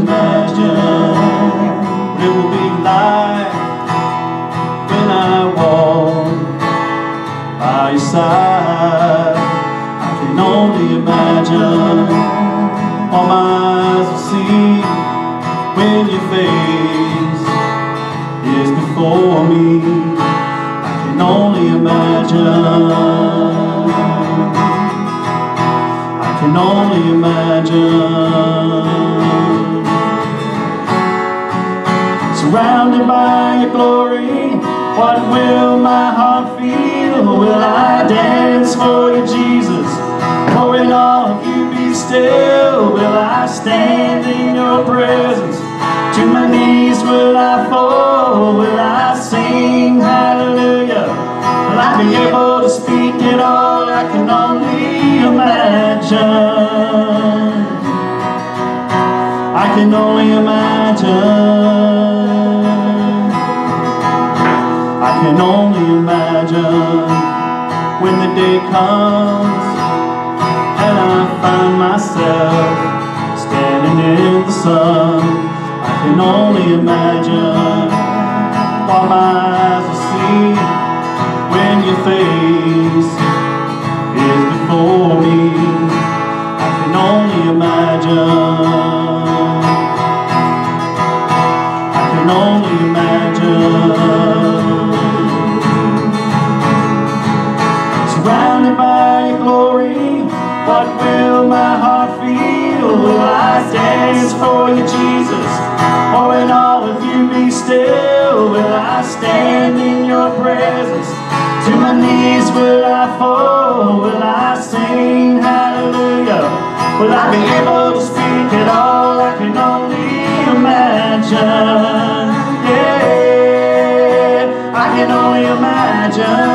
imagine what it will be like when I walk by your side. I can only imagine my eyes will see when your face is before me. I can only imagine. I can only imagine. Surrounded by your glory, what will my heart feel? Will I dance for you, Jesus? Oh, or in all of you be still? Will I stand in your presence? To my knees will I fall? Will I sing hallelujah? Will I be able to speak it all? I can only imagine. I can only imagine. When the day comes and I find myself standing in the sun. I can only imagine what my eyes will see when your face is before me. I can only imagine. I can only imagine. I dance for you, Jesus? Oh, or in all of you be still? Will I stand in your presence? To my knees will I fall? Will I sing hallelujah? Will I be able to speak at all? I can only imagine. Yeah, I can only imagine.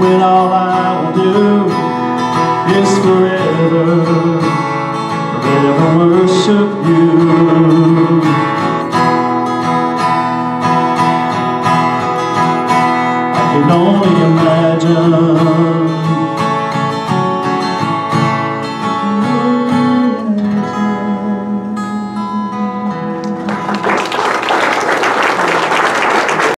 When all I will do is forever, forever worship you. I can only imagine.